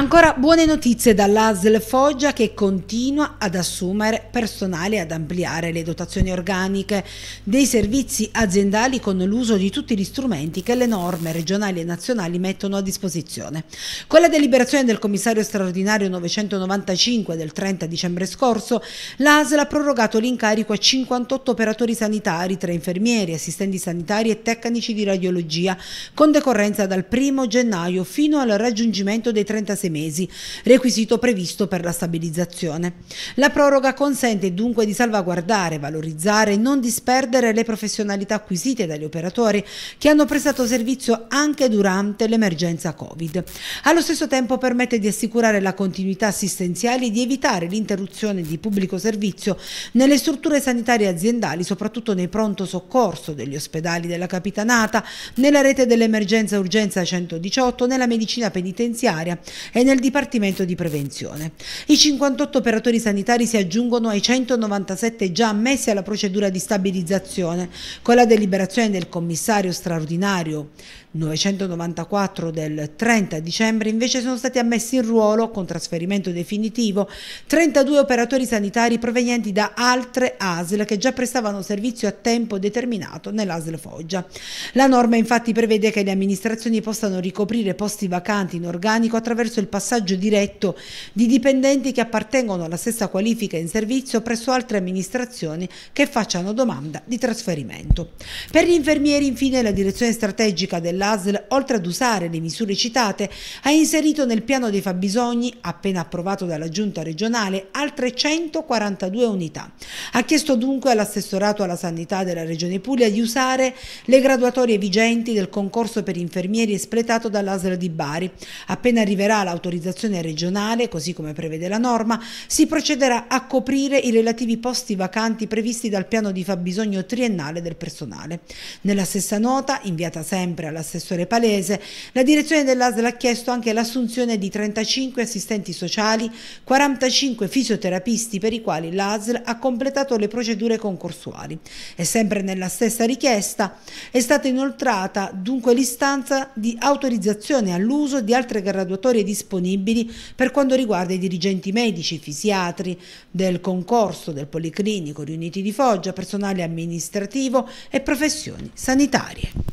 Ancora buone notizie dall'ASL Foggia che continua ad assumere personale e ad ampliare le dotazioni organiche dei servizi aziendali con l'uso di tutti gli strumenti che le norme regionali e nazionali mettono a disposizione. Con la deliberazione del commissario straordinario 995 del 30 dicembre scorso, l'ASL ha prorogato l'incarico a 58 operatori sanitari, tra infermieri, assistenti sanitari e tecnici di radiologia, con decorrenza dal 1 gennaio fino al raggiungimento dei 36 sei mesi, requisito previsto per la stabilizzazione. La proroga consente dunque di salvaguardare, valorizzare e non disperdere le professionalità acquisite dagli operatori che hanno prestato servizio anche durante l'emergenza Covid. Allo stesso tempo permette di assicurare la continuità assistenziale e di evitare l'interruzione di pubblico servizio nelle strutture sanitarie aziendali, soprattutto nei pronto soccorso degli ospedali della Capitanata, nella rete dell'emergenza urgenza 118, nella medicina penitenziaria e nel Dipartimento di Prevenzione. I 58 operatori sanitari si aggiungono ai 197 già ammessi alla procedura di stabilizzazione con la deliberazione del commissario straordinario 994 del 30 dicembre invece sono stati ammessi in ruolo con trasferimento definitivo 32 operatori sanitari provenienti da altre ASL che già prestavano servizio a tempo determinato nell'ASL Foggia. La norma infatti prevede che le amministrazioni possano ricoprire posti vacanti in organico attraverso il passaggio diretto di dipendenti che appartengono alla stessa qualifica in servizio presso altre amministrazioni che facciano domanda di trasferimento. Per gli infermieri infine la direzione strategica della l'ASL, oltre ad usare le misure citate, ha inserito nel piano dei fabbisogni, appena approvato dalla Giunta regionale, altre 142 unità. Ha chiesto dunque all'assessorato alla sanità della Regione Puglia di usare le graduatorie vigenti del concorso per infermieri espletato dall'ASL di Bari. Appena arriverà l'autorizzazione regionale, così come prevede la norma, si procederà a coprire i relativi posti vacanti previsti dal piano di fabbisogno triennale del personale. Nella stessa nota, inviata sempre alla l'assessore Palese, la direzione dell'ASL ha chiesto anche l'assunzione di 35 assistenti sociali, 45 fisioterapisti per i quali l'ASL ha completato le procedure concorsuali. E sempre nella stessa richiesta è stata inoltrata dunque l'istanza di autorizzazione all'uso di altre graduatorie disponibili per quanto riguarda i dirigenti medici, fisiatri del concorso del Policlinico riuniti di Foggia, personale amministrativo e professioni sanitarie.